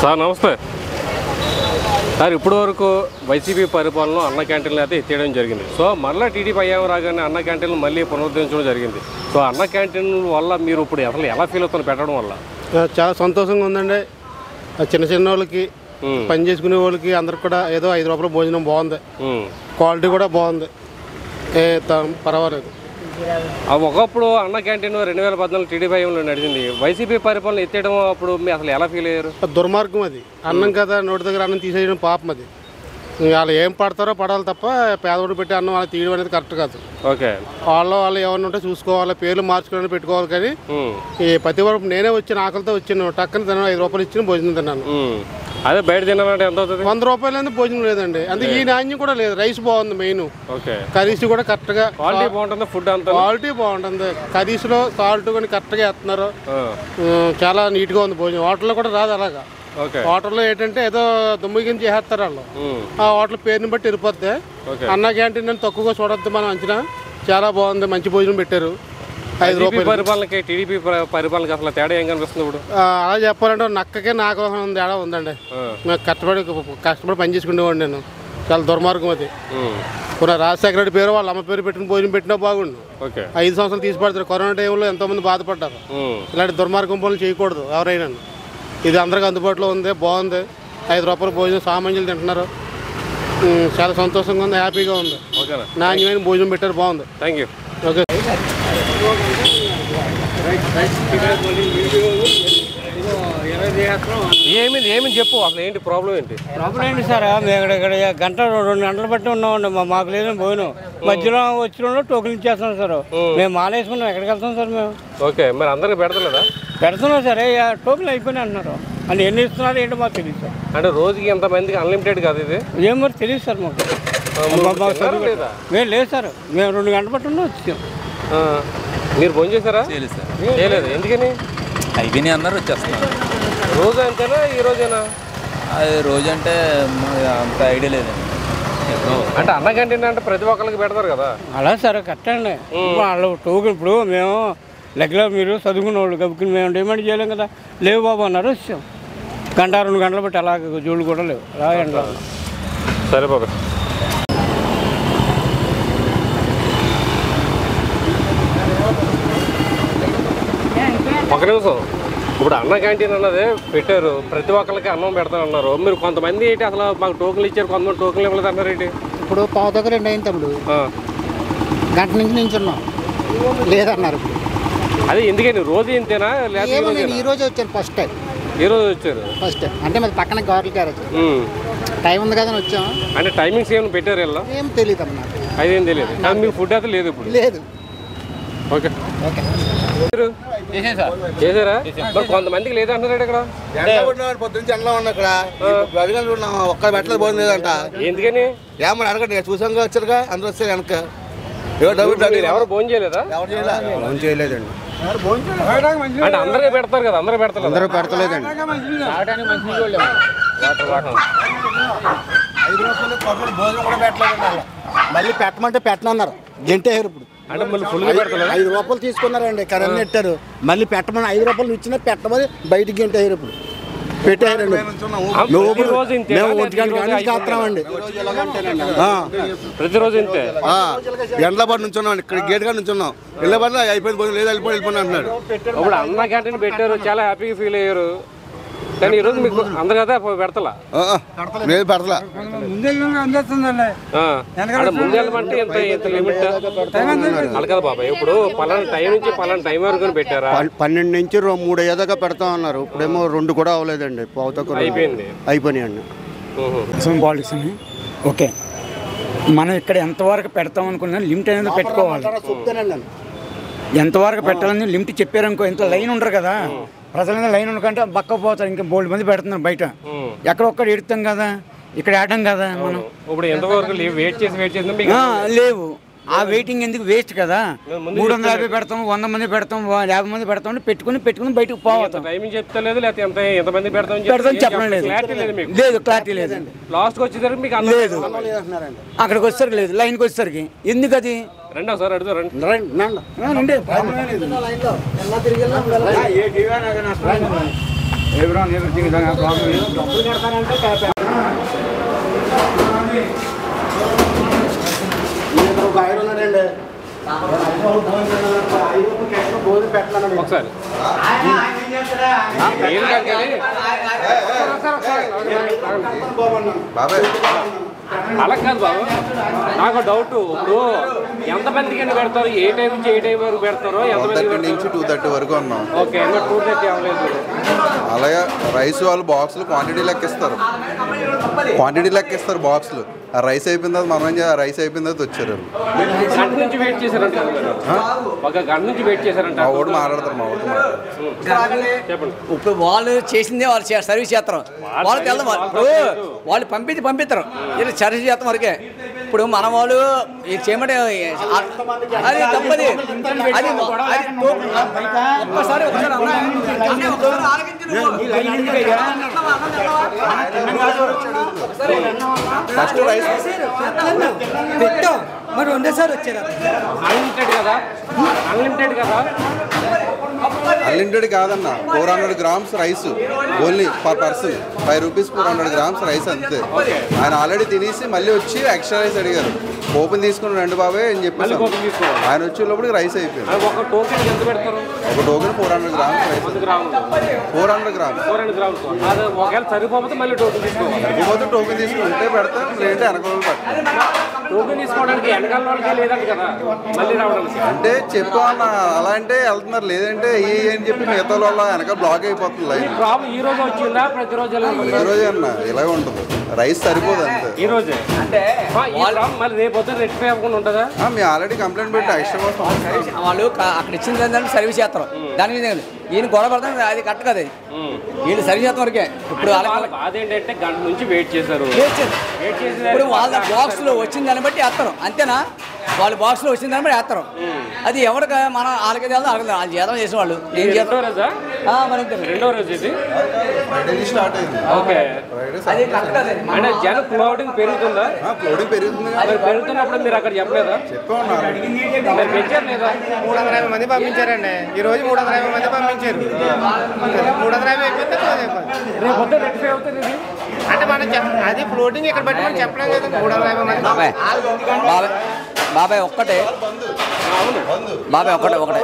Sir నమస్తే. Sir ఇప్పటి వరకు వైసీపీ పరిపాలనలో అన్న క్యాంటీన్లు అయితే ఎత్తేయడం జరిగింది. సో మళ్ళీ టీడీపీ అయ్యాము రాగానే అన్న క్యాంటీన్లు మళ్ళీ పునరుద్ధరించడం జరిగింది. సో అన్న క్యాంటీన్ వల్ల మీరు ఇప్పుడు అసలు ఎలా ఫీల్ అవుతారు పెట్టడం వల్ల? చాలా సంతోషంగా ఉందండి. చిన్న చిన్న వాళ్ళకి పని చేసుకునే వాళ్ళకి అందరికి కూడా ఏదో ఐదు రూపాయల భోజనం బాగుంది. క్వాలిటీ కూడా బాగుంది. ఏ పర్వాలేదు. ఆ ఒకప్పుడు అన్న క్యాంటీన్ రెండు వేల పద్నాలుగు టీడీపీ హయాంలో నడిచింది. వైసీపీ పరిపాలన ఎత్తేయడం అప్పుడు మీరు అసలు ఎలా ఫీల్ అయ్యారు? దుర్మార్గం అది. అన్నం కదా నోటి దగ్గర అన్నం తీసేయడం పాపం అది. వాళ్ళు ఏం పడతారో పడాలి తప్ప పేదవాడు పెట్టి అన్నం వాళ్ళు తీయడం అనేది కరెక్ట్ కాదు. ఓకే. వాళ్ళు వాళ్ళు ఏమన్నా ఉంటే చూసుకోవాలి పేర్లు మార్చుకోవడానికి పెట్టుకోవాలి కానీ. ఈ ప్రతి వరకు నేనే వచ్చి ఆకలితో వచ్చాను టక్కన తిన్నాను ఐదు రూపాయలు ఇచ్చిన భోజనం తిన్నాను. అదే బయట తినాలంటే ఎంత అవుతుంది? వంద రూపాయలు భోజనం లేదండి. అందుకే ఈ నాణ్యం కూడా లేదు. రైస్ బాగుంది మెయిన్. ఓకే. కర్రీస్ కూడా కరెక్ట్గా క్వాలిటీ బాగుంటుంది ఫుడ్ అంతా. క్వాలిటీ బాగుంటుంది. కర్రీస్లో సాల్ట్ కానీ కరెక్ట్గా వేస్తున్నారు. ఆ. ఉమ్, చాలా నీట్గా ఉంది భోజనం. హోటల్లో కూడా రాదు అలాగా. హోటల్లో ఏంటంటే ఏదో దుమ్ముగిని చేసేస్తారు వాళ్ళు. ఆ హోటల్ పేరుని బట్టి వెళ్ళిపోద్ది అన్న క్యాంటీన్ అని తక్కువగా చూడొద్దు మనం అంచనా. చాలా బాగుంది. మంచి భోజనం పెట్టారు. ఐదు టీడీపీ రూపాయలు పరిపాలనకి టీడీపీ ప- పరిపాలనకి అసలు తేడా ఏం కనిపిస్తుంది ఇప్పుడు? అలా చెప్పాలంటే నక్కకే నాకు ఉంది తేడా ఉందండి. మేము కష్టపడి కష్టపడి పని చేసుకునేవాడు నేను. చాలా దుర్మార్గం అది. కొన్ని రాజశేఖర రెడ్డి పేరు వాళ్ళ అమ్మ పేరు పెట్టుకుని భోజనం పెట్టినా బాగుండు. ఓకే. ఐదు సంవత్సరాలు తీసి పడతారు. కరోనా టైంలో ఎంతోమంది బాధపడ్డారు. ఇలాంటి దుర్మార్గం పనులు చేయకూడదు ఎవరైనా. ఇది అందరికి అందుబాటులో ఉంది బాగుంది. ఐదు రూపాయల భోజనం సామాన్యులు తింటున్నారు. చాలా సంతోషంగా ఉంది హ్యాపీగా ఉంది. నాణ్యమైన భోజనం పెట్టారు బాగుంది. Thank you okay. ఏమింది ఏమింది చెప్పు అసలు ఏంటి ప్రాబ్లం ఏంటి? ప్రాబ్లం ఏంటి సార్? మేము ఇక్కడ గంట రెండు గంటలు బట్టి ఉన్నామండి. మాకు లేదని పోయినాం. మధ్యలో వచ్చిన టోకెన్ ఇచ్చేస్తున్నాం సార్. మేము మాలేసుకున్నాం ఎక్కడికి వెళ్తాం సార్ మేము? ఓకే మరి అందరికి పెడతలేదా? పెడుతున్నాం సార్. టోకెన్ అయిపోయినాయి అంటున్నారు. అని ఎన్ని ఇస్తున్నారు ఏంటో మాకు తెలియదు సార్. అంటే రోజుకి ఎంత మందికి అన్లిమిటెడ్ కాదు ఇది? ఏం మరి తెలియదు సార్ మాకు. మేము లేదు సార్. మేము రెండు గంటలు బట్టి ఉన్నాం వచ్చాం. మీరు ఫోన్ చేశారా? చేయలేదు సార్. చేయలేదు. ఎందుకని? అయిపోయినాయి అన్నారు వచ్చేస్తున్నాను రోజు అంతేనా? ఈ రోజేనా? అది రోజు అంటే అంత ఐడియా లేదండి. అంటే అన్న క్యాంటీన్ అంటే ప్రతి ఒక్కరికి పెడతారు కదా? అలా సార్ కరెక్ట్ అండి ఇప్పుడు వాళ్ళు టోకెన్ ఇప్పుడు మేము లెక్కలో మీరు చదువుకున్న వాళ్ళు కబ్బుకుని మేము డిమాండ్ చేయలేం కదా. లేవు బాబు అన్నారు. వచ్చాం గంట రెండు గంటలు బట్టి అలాగ జోళ్ళు కూడా లేవు. అలా సరే బాబా. ఒక నిమిషం ఇప్పుడు అన్న క్యాంటీన్ అన్నది పెట్టారు. ప్రతి ఒక్కరికి అన్నం పెడతానన్నారు. మీరు కొంతమంది ఏంటి అసలు మాకు టోకెన్లు ఇచ్చారు? కొంతమంది టోకెన్లు ఇవ్వలేదు అన్నారు ఏంటి? ఇప్పుడు పావు దగ్గర రెండు అయింది తమ్ముడు. గంట నుంచి నించున్నాం. లేదన్నారు ఇప్పుడు. అది ఎందుకని? రోజు ఇంతేనా? లేదా ఈ ఏమో నేను రోజేనా? ఈ రోజే వచ్చాను ఫస్ట్ టైం. ఈ రోజు వచ్చారు? First time. అంటే మరి పక్కన గవర్నల్ క్యారేజ్. ఉమ్. టైం ఉంది కదా వచ్చాం. అంటే టైమింగ్స్ ఏమైనా పెట్టారు ఇలా ఏం తెలియదు అమ్మ అదేం తెలియదు కానీ మీకు ఫుడ్ అయితే లేదు ఇప్పుడు. లేదు. ఓకే. ఓకే. చేశారా? మరి కొంతమందికి లేదు అంటున్నాడు ఇక్కడ పొద్దున్న ఎండలో ఉన్నా ఇక్కడ. ఒక్క పెట్టలేదు పోయింది లేదంట. ఎందుకని? ఏమని అడగండి చూసాం వచ్చారుగా అందరూ వచ్చారు వెనక. ఎవరు భోజనం చేయలేదా? ఎవరు చేయలేదు? ఫోన్ చేయలేదండి అంటే అందరికీ పెడతారు కదా అందరూ పెడతారు అందరూ పెడతలేదండి. భోజనం కూడా పెట్టలేదు మళ్ళీ పెట్టమంటే పెట్టనన్నారు. గంటేరు ఇప్పుడు. అంటే మళ్ళీ ఫుల్ ఐదు రూపాయలు తీసుకున్నారండి కరెంట్ నెట్టారు. మళ్ళీ పెట్టమని ఐదు రూపాయలు ఇచ్చినా పెట్టమని బయటికి గంటేరు ఇప్పుడు. ఇంతే. మేము ఒంటి గంట కానీ చేస్తున్నామండి. ఆ. ప్రతిరోజు ఇంతే. ఆ, ఎండల పడి నుంచున్నాం ఇక్కడ గేట్ కాడ నుంచున్నాం. ఇళ్ళ పడి అయిపోయింది పోయింది లేదు వెళ్ళిపోయి వెళ్ళిపోయి అంటున్నాడు. ఇప్పుడు అన్న క్యాంటీన్ పెట్టారు చాలా హ్యాపీగా ఫీల్ అయ్యారు. కానీ ఈరోజు మీకు అందరు కదా పెడతలా? లేదు పెడతలా. ఆ. అంటే ముందు వెళ్ళమంటే ఎంత ఎంత లిమిట్ అలా కదా బాబాయ్ ఇప్పుడు పలానా టైం నుంచి పలానా టైం వరకు పెట్టారా? పన్- పన్నెండు నుంచి మూడు అయ్యేదాకా పెడతాం అన్నారు. ఇప్పుడేమో రెండు కూడా అవ్వలేదండి. పావుతకు అయిపోయింది. అయిపోయినాయండి పాలిటిక్స్ అని ఓకే. మనం ఇక్కడ ఎంతవరకు పెడతాం అనుకున్నా లిమిట్ అనేది పెట్టుకోవాలి. ఎంతవరకు పెట్టాలని లిమిట్ చెప్పారనుకో ఇంత లైన్ ఉండరు కదా. ప్రజల లైన్ ఉండకంటే బక్క పోతారు ఇంకా బోల్డ్ మంది పెడుతున్నారు బయట. ఉమ్. ఎక్కడ ఒక్కడ ఎడుతాం కదా ఇక్కడ ఆడటం కదా మనం. ఇప్పుడు ఎంతవరకు లీవ్? వెయిట్ చేసి వెయిట్ చేసి లేవు. ఆ వెయిటింగ్ ఎందుకు వేస్ట్ కదా? మూడు వందల యాభై పెడతాం వంద మంది పెడతాం వా- యాభై మంది పెడతాం అంటే పెట్టుకుని పెట్టుకుని బయటకు పోతాం టైమింగ్ చెప్తలేదు లేకపోతే ఎంతమంది పెడతాం పెడతాం చెప్పడం లేదు. క్లారిటీ లేదు మీకు. లేదు క్లారిటీ లేదు. లాస్ట్కి వచ్చేసరికి మీకు లేదు. అక్కడికి వచ్చేసరికి లేదు లైన్కి వచ్చేసరికి. ఎందుకు అది? రండి ఒకసారి అడుగుతారు రండి. ఎవరో ఎవరిథింగ్ ప్రాబ్లం ఒక ఆయన ఉన్నాడండి. ఒకసారి. ఏంటంటే అలా కాదు బాబు. నాకు డౌట్ ఇప్పుడు ఎంతమందికి అని పెడతారు? ఏ టైం నుంచి ఏ టైం వరకు పెడతారో పెడతారు నుంచి టూ థర్టీ వరకు ఉన్నాం ఓకే ఇంకా టూ థర్టీ అవ్వలేదు అలాగే రైస్ వాళ్ళు బాక్సులు క్వాంటిటీ లెక్కిస్తారు. క్వాంటిటీ లెక్కిస్తారు బాక్సులు ఆ రైస్ అయిపోయిన తర్వాత మనం ఏం చేయాలి? రైస్ అయిపోయిన తర్వాత వచ్చారు. మా ఓడి మాట్లాడతారు మా ఓడి ఇప్పుడు వాళ్ళు చేసిందే వాళ్ళు సర్వీస్ చేస్తారు. వాళ్ళు తెల్ల వాళ్ళు పంపించి పంపిస్తారు. ఇది సర్వీస్ చేస్తాం వరకే. ఇప్పుడు మన వాళ్ళు ఇది చేయమంటే అది తప్పది అది ఒక్కసారి ఒకసారి. ఫస్ట్ రైస్ పెట్టాం మరి రెండోసారి వచ్చారు? అన్లిమిటెడ్ కదా? అన్లిమిటెడ్ కదా? అన్లిమిటెడ్ కాదన్న four hundred grams rice only per person five rupees four hundred grams rice అంతే. ఆయన ఆల్రెడీ తినేసి మళ్ళీ వచ్చి ఎక్స్ట్రా రైస్ అడిగారు. ఓపెన్ తీసుకుని రెండు బాబాయ్ అని చెప్పేసి తీసుకోవాలి. ఆయన వచ్చేటప్పుడు రైస్ అయిపోయింది. ఒక టోకెన్ ఎంత పెడతారు? ఒక token four hundred grams rice four hundred grams four hundred grams అది ఒకవేళ సరిపోతే మళ్ళీ టోకెన్ తీసుకోవాలి. సరిపోతే టోకెన్ తీసుకుని ఉంటే పెడతాం లేదంటే వెనక అంటే చెప్పు అన్న అలా అంటే వెళ్తున్నారు. లేదంటే ఏ అని చెప్పి మిగతా వాళ్ళ వెనక బ్లాక్ అయిపోతుంది లైన్. ప్రాబ్లం ఈ రోజు వచ్చిందా? ప్రతిరోజు ఉంది? ప్రతిరోజు అన్న ఇలాగే ఉంటుంది. రైస్ సరిపోదు అంతే. ఈ రోజే? అంటే ఈ మళ్ళీ రేపు పొద్దున్న రెక్టిఫై అవ్వకుండా ఉంటుందా? ఆ, మేము ఆల్రెడీ కంప్లైంట్ పెట్టి ఎక్స్ట్రా కోసం వాళ్ళు అక్కడ ఇచ్చిన సర్వీస్ చేస్తారు. దాని మీద. ఈయన గొడవ పడతాం అది కరెక్ట్ కదా వీళ్ళు సర్వీస్ చేస్తాం వరకే. ఇప్పుడు బాధ ఏంటంటే గంట నుంచి వెయిట్ చేశారు. వెయిట్ ఇప్పుడు వాళ్ళ బాక్స్లో వచ్చిన దాన్ని బట్టి వేస్తారు అంతేనా? వాళ్ళ బాక్స్లో వచ్చిన దాన్ని బట్టి వేస్తారు అది ఎవరికి మనం వాళ్ళకి వెళ్దాం వాళ్ళకి వాళ్ళు జీతం చేసిన వాళ్ళు నేను రెండో జీతం రోజా? ఆ, మరి అంతే. రెండో రోజు ఇది? ఫ్రైడే స్టార్ట్ అయింది. ఓకే. ఫ్రైడే అది కరెక్ట్ కదా అంటే జనం క్లౌడింగ్ పెరుగుతుందా? ఫ్లోడింగ్ పెరుగుతుంది మరి పెరుగుతున్నప్పుడు మీరు అక్కడ చెప్పలేదా? చెప్పే ఉన్నారు మీరు పెంచారు లేదా? మూడు వందల యాభై మంది పంపించారండి. ఈ రోజు మూడు వందల యాభై మంది పంపించారు. మూడు వందల యాభై అయిపోతే క్లోజ్ అయిపోయింది. రేపు పొద్దున్న రెక్టిఫై అవుతుంది ఇది? అంటే మనం చెప్- అది ఫ్లోటింగ్ ఇక్కడ బట్టి మనం చెప్పడం లేదు మూడు వందల యాభై మంది. బాబాయ్ బాబాయ్ బాబాయ్ ఒక్కటే. బాబాయ్ ఒకటే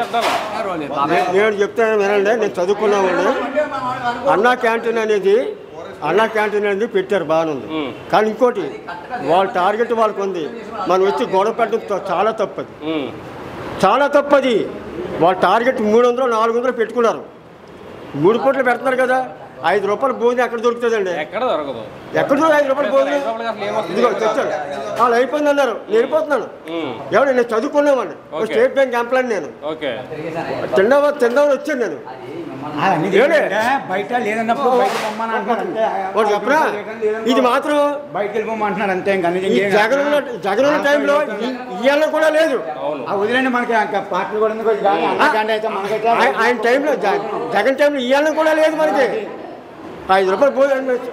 కట్టాలా నేను చెప్తాను వినండి నేను చదువుకున్నామండి అన్నా క్యాంటీన్ అనేది అన్నా క్యాంటీన్ అనేది పెట్టారు బాగానుంది కానీ ఇంకోటి వాళ్ళ టార్గెట్ వాళ్ళకు ఉంది. మనం వచ్చి గొడవ పెట్టడం చాలా తప్పది. చాలా తప్పది. వాళ్ళ టార్గెట్ మూడు వందలు నాలుగు వందలు పెట్టుకున్నారు. మూడు పూటలు పెడుతున్నారు కదా. ఐదు రూపాయలు భోజనం ఎక్కడ దొరుకుతుందండి? ఎక్కడ దొరకదు. ఎక్కడ ఐదు రూపాయలు భోజనం? ఇదిగో తెచ్చాను వాళ్ళు అయిపోయింది అన్నారు. నేను వెళ్ళిపోతున్నాను. ఎవరు? నేను చదువుకున్నామండి. స్టేట్ బ్యాంక్ ఎంప్లాయ్ నేను. ఓకే. తిందామని వచ్చాను నేను. బయట లేదన్నప్పుడు చెప్పరా? ఇది మాత్రం బయటకు వెళ్ళిపోమంటున్నారు అంతే జగన్ జగన్ ఉన్న టైంలో ఇవాళ కూడా లేదు. ఆ వదిలేండి మనకి ఇంకా పార్టీలు కూడా ఆయన టైంలో జగన్ టైంలో ఇవాళ కూడా లేదు మనకి ఐదు రూపాయలు పోయి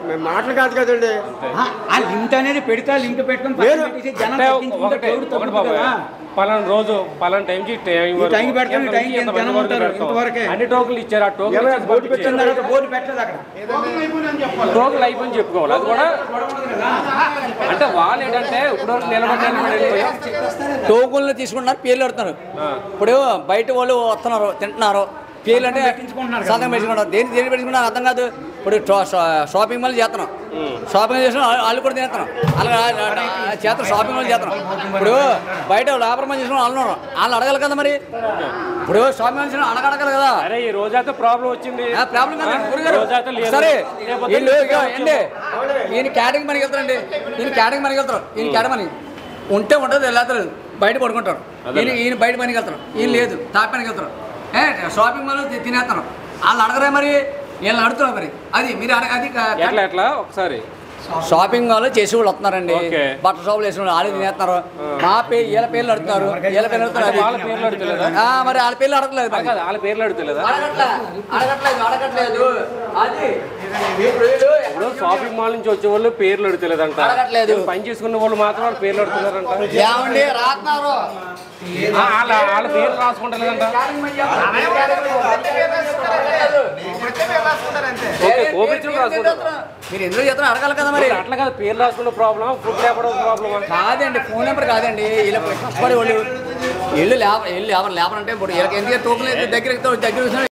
మేము మాటలు కాదు కదండి. ఆ, లింక్ అనేది పెడితే లింక్ పెట్టుకొని పక్కన లేదు. పెట్టేసి జనం అంటే తగ్గించుకుంటే ఒకటే దేవుడు ఒకటి తగ్గుతుంది బాబాయ్. కదా. పలానా రోజు పలానా టైంకి టైం ఈ టైంకి పెడతాం, ఈ టైంకి ఎంత జనం ఉంటారు, ఇంతవరకే. అన్ని టోకులు ఇచ్చారు ఆ టోకులు పెట్టిన. తర్వాత బోర్డు పెట్టలేదు అక్కడ. టోకులు అయిపోయి చెప్పుకోవాలి. అది కూడా అంటే వాళ్ళు ఏంటంటే ఇప్పుడు వరకు నిలబడి నిలబడి వెళ్ళిపోయాం టోకుల్ని తీసుకుంటున్నారు పేర్లు పెడుతున్నారు. ఇప్పుడు బయట వాళ్ళు వస్తున్నారు తింటున్నారు. పేర్లు అంటే సంతకం పెట్టుకుంటారు దేని దేని పెట్టుకుంటారు అర్థం కాదు. ఇప్పుడు షాపింగ్ మాల్ చేస్తున్నాం. షాపింగ్ చేసిన వాళ్ళు కూడా తినేస్తున్నాం. అలాగే చేస్తారు షాపింగ్ మాల్ చేస్తున్నాం. ఇప్పుడు బయట వ్యాపారం చేసిన వాళ్ళు ఉన్నారు. వాళ్ళు అడగాలి కదా మరి? ఇప్పుడు షాపింగ్ మాల్ చేసిన అడగడగలు కదా. అరే ఈ రోజైతే ప్రాబ్లం వచ్చింది. ఆ ప్రాబ్లం కాదు, గురుగారు. సరే వీళ్ళు ఏంటి ఈయన క్యాటింగ్ మనకి వెళ్తారండి. ఈయన క్యాటింగ్ మనకి వెళ్తారు. ఈయన మనకి ఉంటే ఉంటుంది వెళ్ళారు బయట పడుకుంటారు. ఈయన ఈయన బయట పనికి వెళ్తారు. ఈయన లేదు. తాపి పనికి వెళ్తారు. షాపింగ్ మాల్ తినేస్తాను వాళ్ళు అడగరే మరి వీళ్ళని అడుగుతున్నారు మరి. అది మీరు అడగ అది ఎట్లా ఎట్లా? ఒకసారి. షాపింగ్ మాల్ చేసే వాళ్ళు వస్తున్నారండి. బట్టల షాపులు వేసిన వాళ్ళు వాళ్ళు తినేస్తున్నారు మా పేరు వీళ్ళ పేర్లు అడుగుతున్నారు. వీళ్ళ పేర్లు అడుగుతున్నారు. వాళ్ళ పేర్లు అడుగుతలేదా? ఆ, మరి వాళ్ళ పేర్లు అడగలేదు వాళ్ళ పేర్లు అడుగుతలేదా? అడగట్లే అడగట్లేదు అడగట్లేదు. అది. ఇప్పుడు షాపింగ్ మాల్ నుంచి వచ్చే వాళ్ళు పేర్లు అడుగుతలేదంట. అడగట్లేదు. పని చేసుకునే వాళ్ళు మాత్రం వాళ్ళ పేర్లు అడుగుతున్నారంట. ఏమండి? రాస్తున్నారు వాళ్ళ పేర్లు రాసుకుంటలేదంట. మీరు ఎందుకు చేస్తున్నారు అడగాలి కదా మరి. అట్లా కాదు పేర్లు రాసుకున్న ప్రాబ్లమ్ ఫుడ్ లేకపోవడం ప్రాబ్లమ్? కాదండి ఫోన్ నెంబర్ కాదండి. వీళ్ళ కష్టపడే వాళ్ళు. ఇల్లు లేబర్ ఇల్లు లేబర్ అంటే ఇప్పుడు వీళ్ళకి ఎందుకు తోపులు దగ్గర దగ్గర